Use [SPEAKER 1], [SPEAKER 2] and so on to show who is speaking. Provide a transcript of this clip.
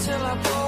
[SPEAKER 1] till I